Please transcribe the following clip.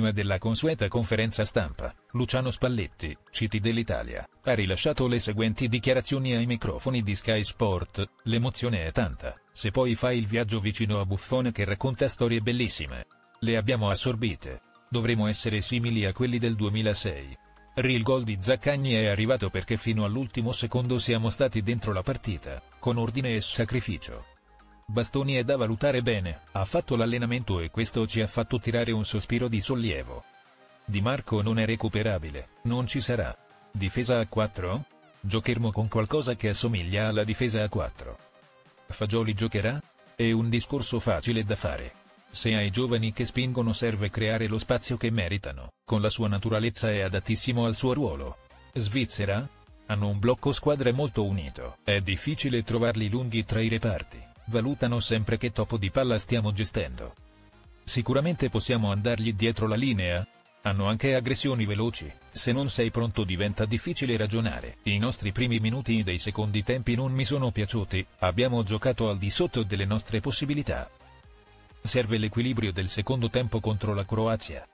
Prima della consueta conferenza stampa, Luciano Spalletti, Citi dell'Italia, ha rilasciato le seguenti dichiarazioni ai microfoni di Sky Sport, l'emozione è tanta, se poi fai il viaggio vicino a Buffone che racconta storie bellissime. Le abbiamo assorbite. Dovremo essere simili a quelli del 2006. Il gol di Zaccagni è arrivato perché fino all'ultimo secondo siamo stati dentro la partita, con ordine e sacrificio. Bastoni è da valutare bene, ha fatto l'allenamento e questo ci ha fatto tirare un sospiro di sollievo. Di Marco non è recuperabile, non ci sarà. Difesa a 4? Giocheremo con qualcosa che assomiglia alla difesa a 4. Fagioli giocherà? È un discorso facile da fare. Se ai giovani che spingono serve creare lo spazio che meritano, con la sua naturalezza è adattissimo al suo ruolo. Svizzera? Hanno un blocco squadre molto unito, è difficile trovarli lunghi tra i reparti valutano sempre che topo di palla stiamo gestendo. Sicuramente possiamo andargli dietro la linea? Hanno anche aggressioni veloci, se non sei pronto diventa difficile ragionare. I nostri primi minuti dei secondi tempi non mi sono piaciuti, abbiamo giocato al di sotto delle nostre possibilità. Serve l'equilibrio del secondo tempo contro la Croazia.